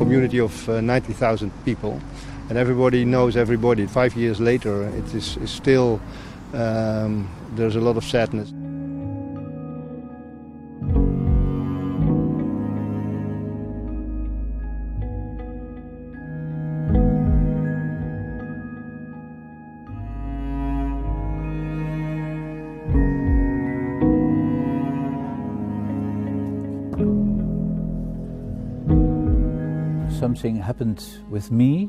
community of uh, 90,000 people, and everybody knows everybody. Five years later, it is, is still um, there's a lot of sadness. Something happened with me.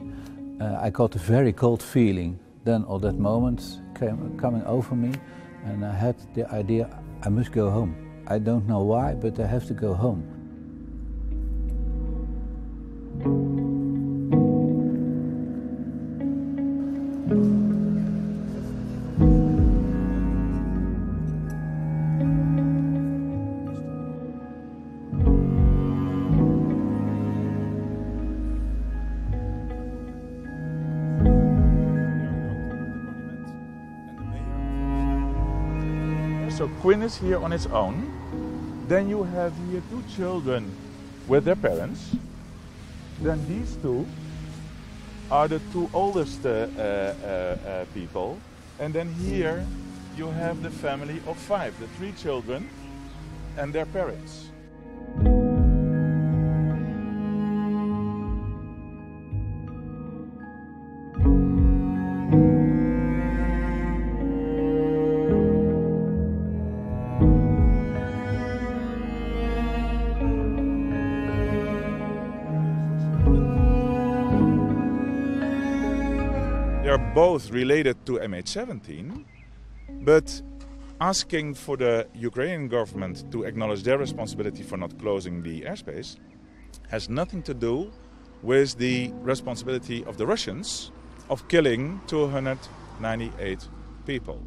Uh, I got a very cold feeling. Then, all that moment came coming over me, and I had the idea I must go home. I don't know why, but I have to go home. So Quinn is here on its own. Then you have here two children with their parents. Then these two are the two oldest uh, uh, uh, people. And then here you have the family of five, the three children and their parents. They are both related to MH17, but asking for the Ukrainian government to acknowledge their responsibility for not closing the airspace has nothing to do with the responsibility of the Russians of killing 298 people.